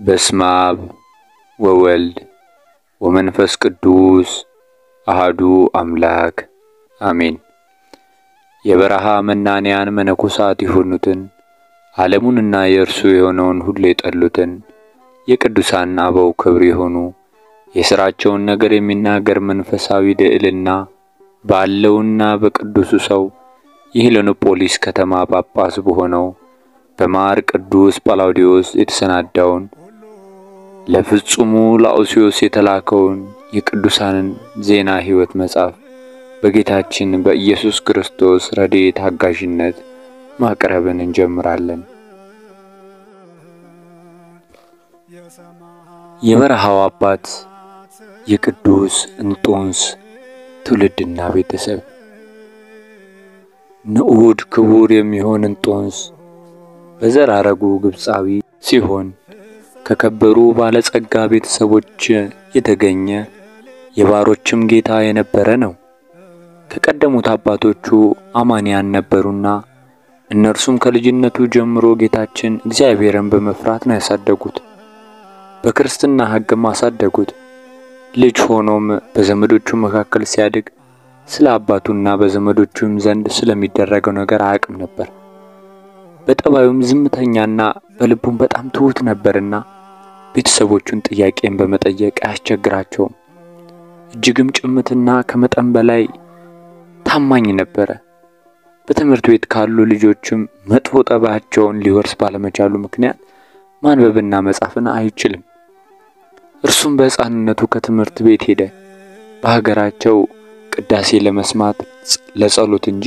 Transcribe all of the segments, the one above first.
በስመ አብ ወወልድ ወመንፈስ ቅዱስ አሃዱ አምላክ አሜን። የበረሃ መናንያን መነኮሳት የሆኑትን ዓለሙንና የእርሱ የሆነውን ሁሉ የጠሉትን የቅዱሳን አበው ክብር የሆኑ የሥራቸውን ነገር የሚናገር መንፈሳዊ ልዕልና ባለውና በቅዱሱ ሰው የሄሌኖጶሊስ ከተማ ጳጳስ በሆነው በማር ቅዱስ ጳላውዲዮስ የተሰናዳውን ለፍጹሙ ላኦስዮስ የተላከውን የቅዱሳንን ዜና ሕይወት መጽሐፍ በጌታችን በኢየሱስ ክርስቶስ ረድኤት አጋዥነት ማቅረብን እንጀምራለን። የበረሃው አባት የቅዱስ እንጦንስ ትውልድና ቤተሰብ ንዑድ ክቡር የሚሆን እንጦንስ በዘር ሐረጉ ግብፃዊ ሲሆን ከከበሩ ባለጸጋ ቤተሰቦች የተገኘ የባሮችም ጌታ የነበረ ነው። ከቀደሙት አባቶቹ አማንያን ነበሩና እነርሱም ከልጅነቱ ጀምሮ ጌታችን እግዚአብሔርን በመፍራት ነው ያሳደጉት። በክርስትና ሕግም አሳደጉት። ልጅ ሆኖም በዘመዶቹ መካከል ሲያድግ ስለ አባቱና በዘመዶቹም ዘንድ ስለሚደረገው ነገር አያውቅም ነበር። በጠባዩም ዝምተኛና በልቡም በጣም ትሑት ነበርና ቤተሰቦቹን ጥያቄን በመጠየቅ አያስቸግራቸውም። እጅግም ጭምትና ከመጠን በላይ ታማኝ ነበረ። በትምህርት ቤት ካሉ ልጆችም መጥፎ ጠባያቸውን ሊወርስ ባለመቻሉ ምክንያት ማንበብና መጻፍን አይችልም። እርሱም በሕፃንነቱ ከትምህርት ቤት ሄደ። በሀገራቸው ቅዳሴ ለመስማት ለጸሎት እንጂ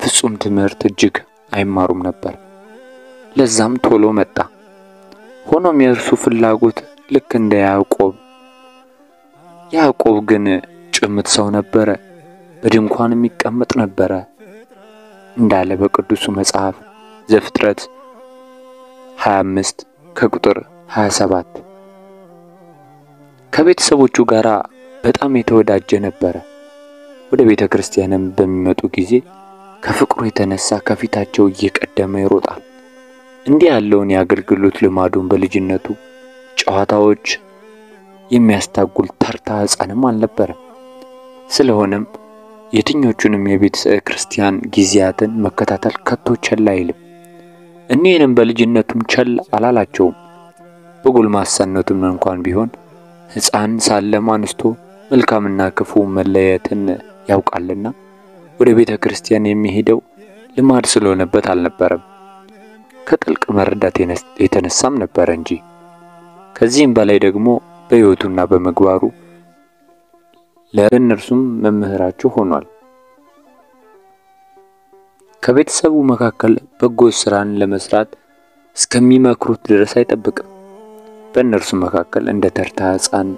ፍጹም ትምህርት እጅግ አይማሩም ነበር። ለዛም ቶሎ መጣ። ሆኖም የእርሱ ፍላጎት ልክ እንደ ያዕቆብ ያዕቆብ ግን ጭምት ሰው ነበረ፣ በድንኳን የሚቀመጥ ነበረ እንዳለ በቅዱሱ መጽሐፍ ዘፍጥረት 25 ከቁጥር 27 ከቤተሰቦቹ ጋር በጣም የተወዳጀ ነበረ። ወደ ቤተ ክርስቲያንም በሚመጡ ጊዜ ከፍቅሩ የተነሳ ከፊታቸው እየቀደመ ይሮጣል። እንዲህ ያለውን የአገልግሎት ልማዱን በልጅነቱ ጨዋታዎች የሚያስታጉል ተርታ ሕፃንም አልነበረም። ስለሆነም የትኞቹንም የቤተ ክርስቲያን ጊዜያትን መከታተል ከቶ ቸል አይልም። እኒህንም በልጅነቱም ቸል አላላቸውም። በጎልማሳነቱም እንኳን ቢሆን ሕፃን ሳለም አንስቶ መልካምና ክፉ መለየትን ያውቃልና ወደ ቤተ ክርስቲያን የሚሄደው ልማድ ስለሆነበት አልነበረም፣ ከጥልቅ መረዳት የተነሳም ነበረ እንጂ። ከዚህም በላይ ደግሞ በሕይወቱና በምግባሩ ለእነርሱም መምህራቸው ሆኗል። ከቤተሰቡ መካከል በጎ ስራን ለመስራት እስከሚመክሩት ድረስ አይጠብቅም። በእነርሱ መካከል እንደ ተርታ ሕፃን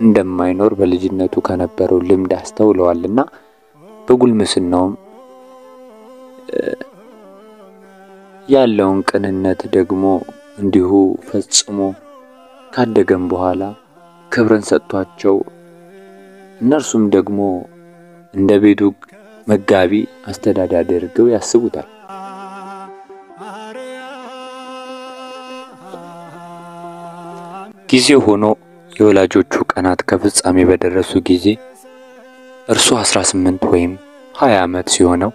እንደማይኖር በልጅነቱ ከነበረው ልምድ አስተውለዋልና በጉልምስናውም ያለውን ቅንነት ደግሞ እንዲሁ ፈጽሞ ካደገም በኋላ ክብርን ሰጥቷቸው እነርሱም ደግሞ እንደ ቤቱ መጋቢ አስተዳዳሪ አድርገው ያስቡታል። ጊዜው ሆኖ የወላጆቹ ቀናት ከፍጻሜ በደረሱ ጊዜ እርሱ 18 ወይም 20 ዓመት ሲሆነው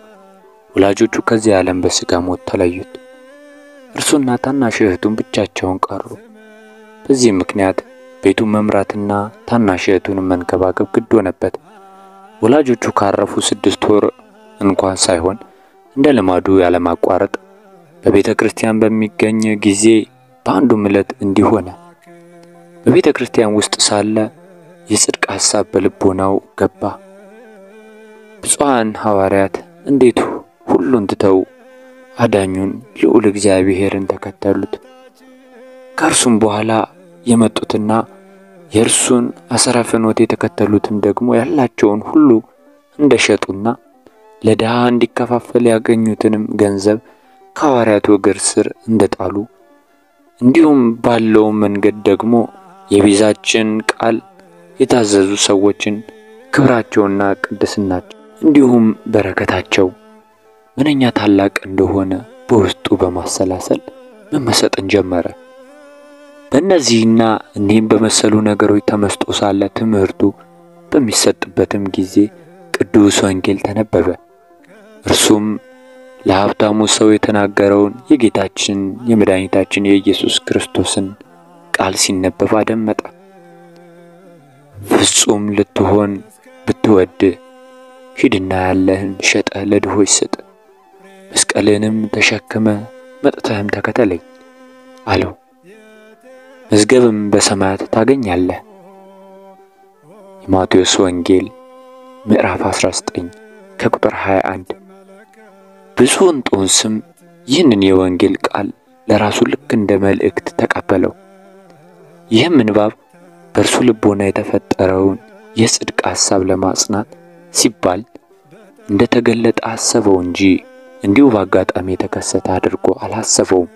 ወላጆቹ ከዚህ ዓለም በሥጋ ሞት ተለዩት። እርሱና ታናሽ እህቱን ብቻቸውን ቀሩ። በዚህ ምክንያት ቤቱን መምራትና ታናሽ እህቱን መንከባከብ ግድ ሆነበት። ወላጆቹ ካረፉ ስድስት ወር እንኳን ሳይሆን እንደ ልማዱ ያለማቋረጥ በቤተ ክርስቲያን በሚገኝ ጊዜ በአንዱም ዕለት እንዲህ ሆነ። በቤተ ክርስቲያን ውስጥ ሳለ የጽድቅ ሐሳብ በልቦናው ገባ። ብፁዓን ሐዋርያት እንዴት ሁሉን ትተው አዳኙን ልዑል እግዚአብሔርን ተከተሉት። ከእርሱም በኋላ የመጡትና የእርሱን አሰረ ፍኖት የተከተሉትም ደግሞ ያላቸውን ሁሉ እንደሸጡና ለድሃ እንዲከፋፈል ያገኙትንም ገንዘብ ከሐዋርያቱ እግር ስር እንደጣሉ እንዲሁም ባለው መንገድ ደግሞ የቤዛችን ቃል የታዘዙ ሰዎችን ክብራቸውና ቅድስናቸው እንዲሁም በረከታቸው ምንኛ ታላቅ እንደሆነ በውስጡ በማሰላሰል መመሰጥን ጀመረ። በእነዚህና እኒህም በመሰሉ ነገሮች ተመስጦ ሳለ ትምህርቱ በሚሰጥበትም ጊዜ ቅዱስ ወንጌል ተነበበ። እርሱም ለሀብታሙ ሰው የተናገረውን የጌታችን የመድኃኒታችን የኢየሱስ ክርስቶስን ቃል ሲነበብ አደመጠ። ፍጹም ልትሆን ብትወድ ሂድና ያለህን ሸጠ ለድሆች ስጥ፣ መስቀልንም ተሸክመ መጥተህም ተከተለኝ አለው። መዝገብም በሰማያት ታገኛለህ። የማቴዎስ ወንጌል ምዕራፍ 19 ከቁጥር 21። ብፁዕ እንጦንስም ይህንን የወንጌል ቃል ለራሱ ልክ እንደ መልእክት ተቀበለው። ይህም ምንባብ በእርሱ ልቦና የተፈጠረውን የጽድቅ ሐሳብ ለማጽናት ሲባል እንደ ተገለጠ አሰበው እንጂ እንዲሁ በአጋጣሚ የተከሰተ አድርጎ አላሰበውም።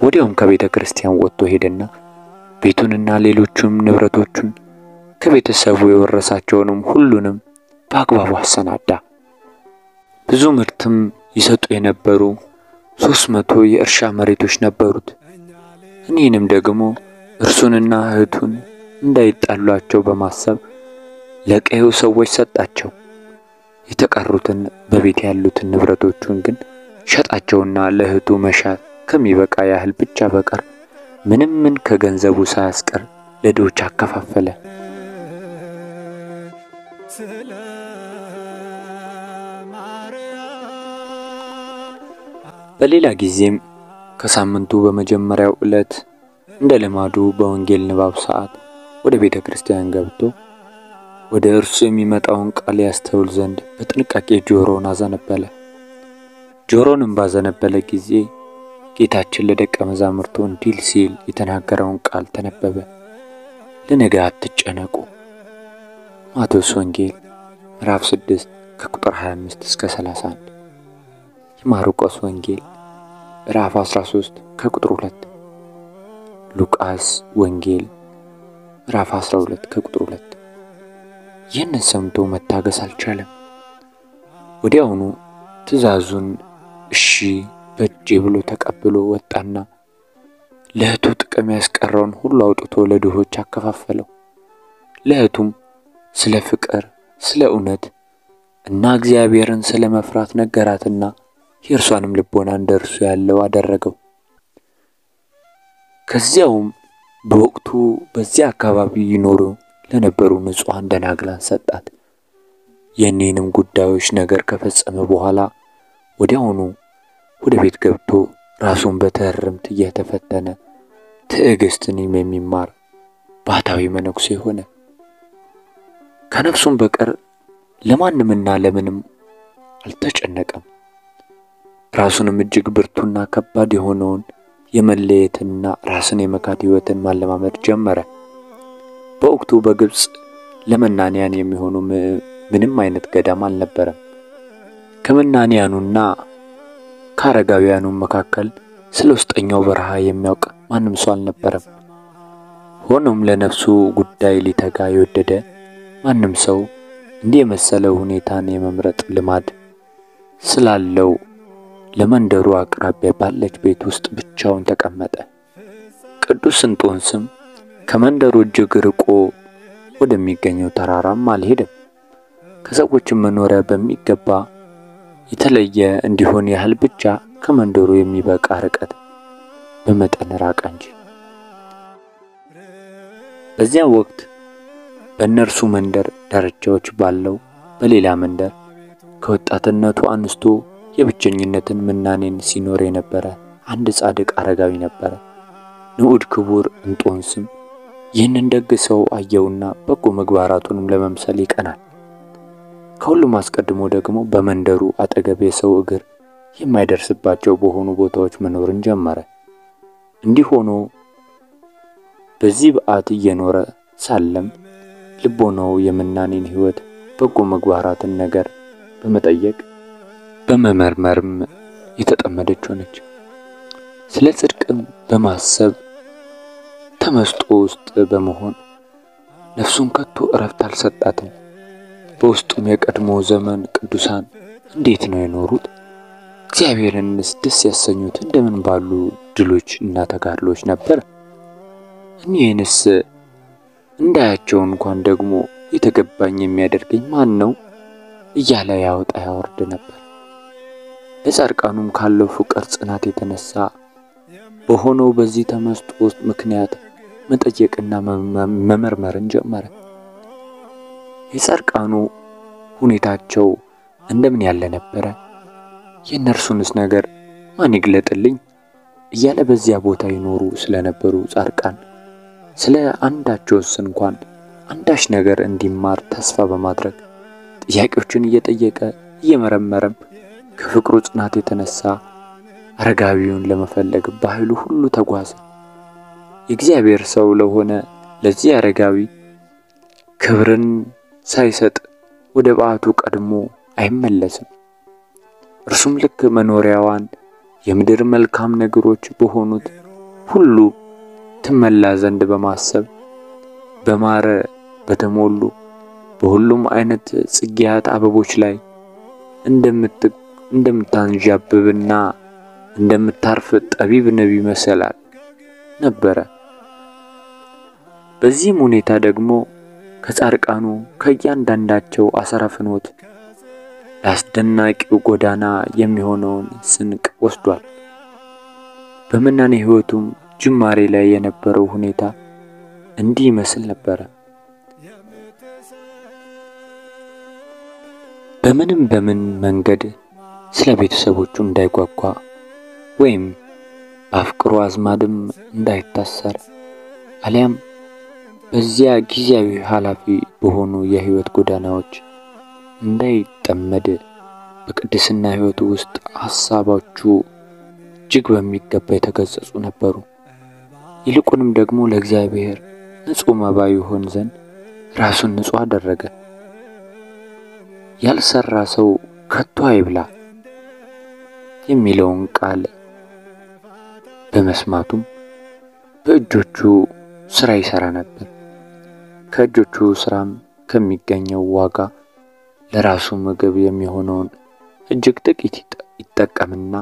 ወዲያውም ከቤተ ክርስቲያን ወጥቶ ሄደና ቤቱንና ሌሎቹም ንብረቶቹን ከቤተሰቡ የወረሳቸውንም ሁሉንም በአግባቡ አሰናዳ። ብዙ ምርትም ይሰጡ የነበሩ ሦስት መቶ የእርሻ መሬቶች ነበሩት። እኒህንም ደግሞ እርሱንና እህቱን እንዳይጣሏቸው በማሰብ ለቀዩ ሰዎች ሰጣቸው። የተቀሩትን በቤት ያሉትን ንብረቶቹን ግን ሸጣቸውና ለእህቱ መሻት ከሚበቃ ያህል ብቻ በቀር ምንም ምን ከገንዘቡ ሳያስቀር ለድሆች አከፋፈለ። በሌላ ጊዜም ከሳምንቱ በመጀመሪያው ዕለት እንደ ልማዱ በወንጌል ንባብ ሰዓት ወደ ቤተ ክርስቲያን ገብቶ ወደ እርሱ የሚመጣውን ቃል ያስተውል ዘንድ በጥንቃቄ ጆሮውን አዘነበለ። ጆሮንም ባዘነበለ ጊዜ ጌታችን ለደቀ መዛሙርቱ እንዲል ሲል የተናገረውን ቃል ተነበበ። ለነገ አትጨነቁ። ማቴዎስ ወንጌል ምዕራፍ 6 ከቁጥር 25 እስከ 31። የማርቆስ ወንጌል ምዕራፍ 13 ከቁጥር 2። ሉቃስ ወንጌል ምዕራፍ 12 ከቁጥር 2። ይህንን ሰምቶ መታገስ አልቻለም። ወዲያውኑ ትእዛዙን እሺ በእጄ ብሎ ተቀብሎ ወጣና ለእህቱ ጥቅም ያስቀረውን ሁሉ አውጥቶ ለድሆች አከፋፈለው። ለእህቱም ስለ ፍቅር፣ ስለ እውነት እና እግዚአብሔርን ስለ መፍራት ነገራትና የእርሷንም ልቦና እንደ እርሱ ያለው አደረገው። ከዚያውም በወቅቱ በዚያ አካባቢ ይኖሩ ለነበሩ ንጹሐን ደናግላን ሰጣት። የእኔንም ጉዳዮች ነገር ከፈጸመ በኋላ ወዲያውኑ ወደ ቤት ገብቶ ራሱን በትሕርምት እየተፈተነ ትዕግስትንም የሚማር ባህታዊ መነኩሴ ሆነ። ከነፍሱም በቀር ለማንምና ለምንም አልተጨነቀም። ራሱንም እጅግ ብርቱና ከባድ የሆነውን የመለየትና ራስን የመካድ ሕይወትን ማለማመድ ጀመረ። በወቅቱ በግብፅ ለመናንያን የሚሆኑ ምንም አይነት ገዳም አልነበረም። ከመናንያኑና ከአረጋውያኑ መካከል ስለ ውስጠኛው በረሃ የሚያውቅ ማንም ሰው አልነበረም። ሆኖም ለነፍሱ ጉዳይ ሊተጋ የወደደ ማንም ሰው እንዲህ የመሰለው ሁኔታን የመምረጥ ልማድ ስላለው ለመንደሩ አቅራቢያ ባለች ቤት ውስጥ ብቻውን ተቀመጠ። ቅዱስ እንጦንስም ከመንደሩ እጅግ ርቆ ወደሚገኘው ተራራም አልሄደም። ከሰዎችም መኖሪያ በሚገባ የተለየ እንዲሆን ያህል ብቻ ከመንደሩ የሚበቃ ርቀት በመጠን ራቀ እንጂ። በዚያም ወቅት በእነርሱ መንደር ዳርቻዎች ባለው በሌላ መንደር ከወጣትነቱ አንስቶ የብቸኝነትን ምናኔን ሲኖር የነበረ አንድ ጻድቅ አረጋዊ ነበረ። ንዑድ ክቡር እንጦንስም ይህንን ደግ ሰው አየውና በጎ ምግባራቱንም ለመምሰል ይቀናል። ከሁሉም አስቀድሞ ደግሞ በመንደሩ አጠገብ የሰው እግር የማይደርስባቸው በሆኑ ቦታዎች መኖርን ጀመረ። እንዲህ ሆኖ በዚህ በዓት እየኖረ ሳለም ልቦናው የምናኔን ሕይወት በጎ ምግባራትን ነገር በመጠየቅ በመመርመርም የተጠመደች ሆነች። ስለ ጽድቅም በማሰብ ተመስጦ ውስጥ በመሆን ነፍሱን ከቶ እረፍት አልሰጣትም። በውስጡም የቀድሞ ዘመን ቅዱሳን እንዴት ነው የኖሩት? እግዚአብሔርንስ ደስ ያሰኙት እንደምን ባሉ ድሎች እና ተጋድሎች ነበር? እኒህንስ እንዳያቸው እንኳን ደግሞ የተገባኝ የሚያደርገኝ ማን ነው እያለ ያወጣ ያወርድ ነበር። ለጻድቃኑም ካለው ፍቅር ጽናት የተነሳ በሆነው በዚህ ተመስጦ ውስጥ ምክንያት መጠየቅና መመርመርን ጀመረ። የጻድቃኑ ሁኔታቸው እንደምን ያለ ነበረ? የእነርሱንስ ነገር ማን ይግለጥልኝ? እያለ በዚያ ቦታ ይኖሩ ስለነበሩ ጻድቃን ስለ አንዳቸውስ እንኳን አንዳች ነገር እንዲማር ተስፋ በማድረግ ጥያቄዎችን እየጠየቀ እየመረመረም ከፍቅሩ ጽናት የተነሳ አረጋዊውን ለመፈለግ በኃይሉ ሁሉ ተጓዘ። የእግዚአብሔር ሰው ለሆነ ለዚህ አረጋዊ ክብርን ሳይሰጥ ወደ በዓቱ ቀድሞ አይመለስም። እርሱም ልክ መኖሪያዋን የምድር መልካም ነገሮች በሆኑት ሁሉ ትመላ ዘንድ በማሰብ በማረ በተሞሉ በሁሉም አይነት ጽጌያት አበቦች ላይ እንደምታንዣብብና እንደምታርፍ ጠቢብ ነቢይ መሰላል ነበረ። በዚህም ሁኔታ ደግሞ ከጻድቃኑ ከእያንዳንዳቸው አሰረ ፍኖት ለአስደናቂው ጎዳና የሚሆነውን ስንቅ ወስዷል። በመናኔ ሕይወቱም ጅማሬ ላይ የነበረው ሁኔታ እንዲህ ይመስል ነበረ። በምንም በምን መንገድ ስለ ቤተሰቦቹ እንዳይጓጓ ወይም በአፍቅሮ አዝማድም እንዳይታሰር አሊያም በዚያ ጊዜያዊ ኃላፊ በሆኑ የሕይወት ጎዳናዎች እንዳይጠመድ በቅድስና ሕይወቱ ውስጥ ሐሳቦቹ እጅግ በሚገባ የተገጸጹ ነበሩ። ይልቁንም ደግሞ ለእግዚአብሔር ንጹሕ መባ ይሆን ዘንድ ራሱን ንጹሕ አደረገ። ያልሰራ ሰው ከቶ አይብላ የሚለውን ቃል በመስማቱም በእጆቹ ስራ ይሰራ ነበር። ከእጆቹ ስራም ከሚገኘው ዋጋ ለራሱ ምግብ የሚሆነውን እጅግ ጥቂት ይጠቀምና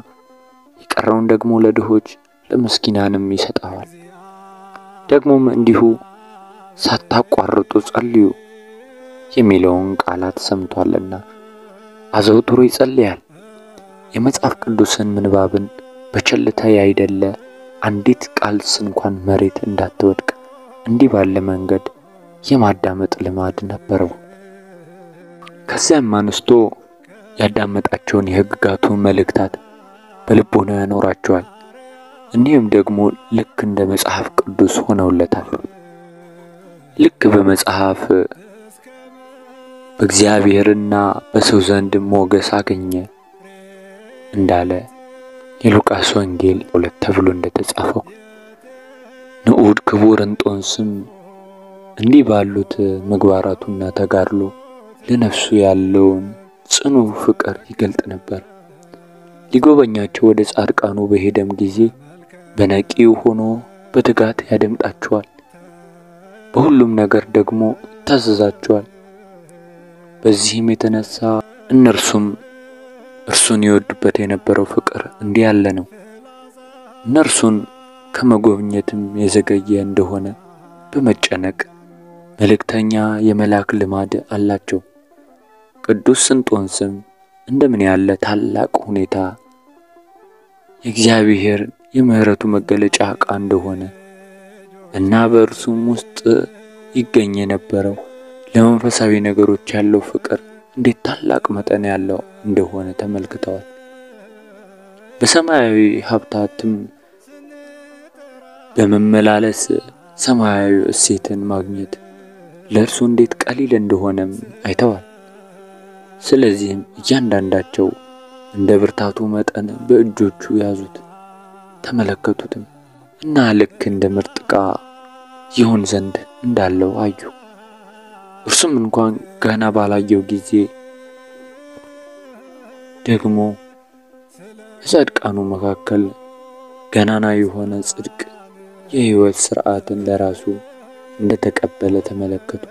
የቀረውን ደግሞ ለድሆች ለምስኪናንም ይሰጠዋል። ደግሞም እንዲሁ ሳታቋርጡ ጸልዩ የሚለውን ቃላት ሰምቷልና አዘውትሮ ይጸልያል። የመጽሐፍ ቅዱስን ምንባብን በቸልታ ያይደለ አንዲት ቃልስ እንኳን መሬት እንዳትወድቅ እንዲህ ባለ መንገድ የማዳመጥ ልማድ ነበረው። ከዚያም አንስቶ ያዳመጣቸውን የሕግጋቱ መልእክታት በልቦና ያኖራቸዋል። እኒህም ደግሞ ልክ እንደ መጽሐፍ ቅዱስ ሆነውለታል። ልክ በመጽሐፍ በእግዚአብሔርና በሰው ዘንድ ሞገስ አገኘ እንዳለ የሉቃስ ወንጌል ሁለት ተብሎ እንደተጻፈው ንዑድ ክቡር እንጦንስም እንዲህ ባሉት ምግባራቱና ተጋድሎ ለነፍሱ ያለውን ጽኑ ፍቅር ይገልጥ ነበር። ሊጎበኛቸው ወደ ጻድቃኑ በሄደም ጊዜ በነቂው ሆኖ በትጋት ያደምጣቸዋል። በሁሉም ነገር ደግሞ ይታዘዛቸዋል። በዚህም የተነሳ እነርሱም እርሱን ይወዱበት የነበረው ፍቅር እንዲህ ያለ ነው። እነርሱን ከመጎብኘትም የዘገየ እንደሆነ በመጨነቅ መልእክተኛ የመላክ ልማድ አላቸው። ቅዱስ ስንጦንስም እንደምን ያለ ታላቅ ሁኔታ የእግዚአብሔር የምሕረቱ መገለጫ ዕቃ እንደሆነ እና በእርሱም ውስጥ ይገኝ የነበረው ለመንፈሳዊ ነገሮች ያለው ፍቅር እንዴት ታላቅ መጠን ያለው እንደሆነ ተመልክተዋል። በሰማያዊ ሀብታትም በመመላለስ ሰማያዊ እሴትን ማግኘት ለእርሱ እንዴት ቀሊል እንደሆነም አይተዋል። ስለዚህም እያንዳንዳቸው እንደ ብርታቱ መጠን በእጆቹ ያዙት፣ ተመለከቱትም እና ልክ እንደ ምርጥ ዕቃ ይሆን ዘንድ እንዳለው አዩ። እርሱም እንኳን ገና ባላየው ጊዜ ደግሞ በጻድቃኑ መካከል ገናና የሆነ ጽድቅ የሕይወት ሥርዓትን ለራሱ እንደተቀበለ ተመለከቱ።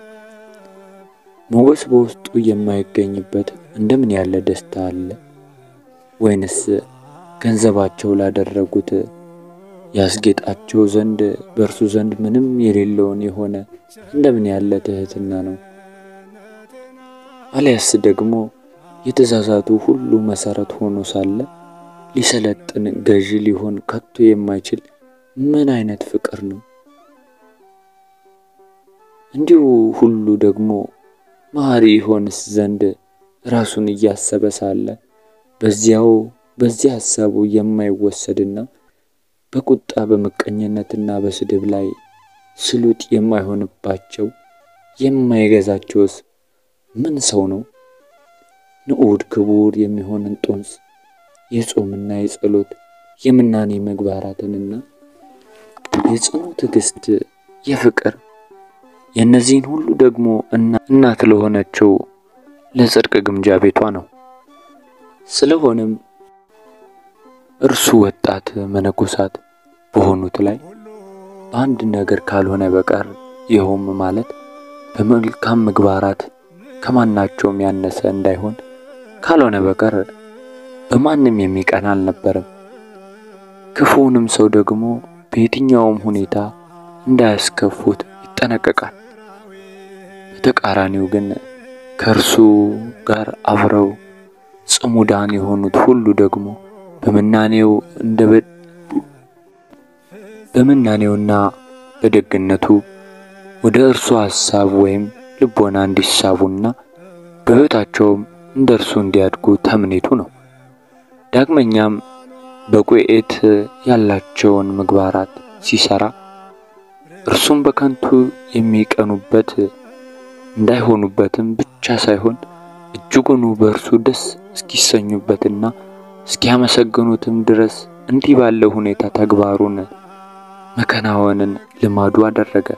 ሞገስ በውስጡ የማይገኝበት እንደምን ያለ ደስታ አለ! ወይንስ ገንዘባቸው ላደረጉት ያስጌጣቸው ዘንድ በእርሱ ዘንድ ምንም የሌለውን የሆነ እንደምን ያለ ትሕትና ነው! አልያስ ደግሞ የትእዛዛቱ ሁሉ መሰረት ሆኖ ሳለ ሊሰለጥን ገዢ ሊሆን ከቶ የማይችል ምን አይነት ፍቅር ነው! እንዲሁ ሁሉ ደግሞ መሐሪ ይሆንስ ዘንድ ራሱን እያሰበ ሳለ በዚያው በዚያ ሐሳቡ የማይወሰድና በቁጣ በምቀኝነትና በስድብ ላይ ስሉጥ የማይሆንባቸው የማይገዛቸውስ ምን ሰው ነው? ንዑድ ክቡር የሚሆን እንጦንስ የጾምና የጸሎት የምናኔ ምግባራትንና የጽኑ ትዕግስት የፍቅር የእነዚህን ሁሉ ደግሞ እናት ለሆነችው ለጽድቅ ግምጃ ቤቷ ነው። ስለሆነም እርሱ ወጣት መነኮሳት በሆኑት ላይ በአንድ ነገር ካልሆነ በቀር ይኸውም ማለት በመልካም ምግባራት ከማናቸውም ያነሰ እንዳይሆን ካልሆነ በቀር በማንም የሚቀና አልነበረም። ክፉውንም ሰው ደግሞ በየትኛውም ሁኔታ እንዳያስከፉት ይጠነቀቃል። በተቃራኒው ግን ከእርሱ ጋር አብረው ጽሙዳን የሆኑት ሁሉ ደግሞ በምናኔው እንደ በምናኔውና በደግነቱ ወደ እርሱ ሐሳብ ወይም ልቦና እንዲሳቡና በሕይወታቸውም እንደ እርሱ እንዲያድጉ ተምኔቱ ነው። ዳግመኛም በቁኤት ያላቸውን ምግባራት ሲሰራ እርሱም በከንቱ የሚቀኑበት እንዳይሆኑበትም ብቻ ሳይሆን እጅጉኑ በእርሱ ደስ እስኪሰኙበትና እስኪያመሰግኑትም ድረስ እንዲህ ባለው ሁኔታ ተግባሩን መከናወንን ልማዱ አደረገ።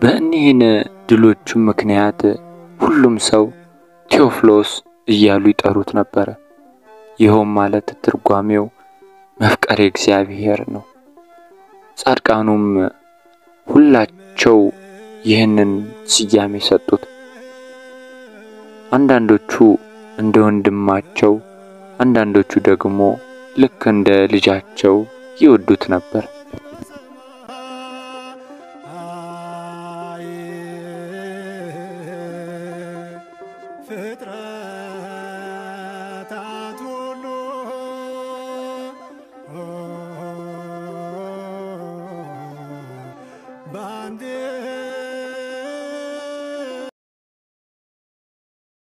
በእኒህን ድሎቹም ምክንያት ሁሉም ሰው ቴዎፍሎስ እያሉ ይጠሩት ነበረ። ይኸውም ማለት ትርጓሜው መፍቀሬ እግዚአብሔር ነው። ጻድቃኑም ሁላቸው ይህንን ስያሜ ሰጡት። አንዳንዶቹ እንደ ወንድማቸው፣ አንዳንዶቹ ደግሞ ልክ እንደ ልጃቸው ይወዱት ነበር።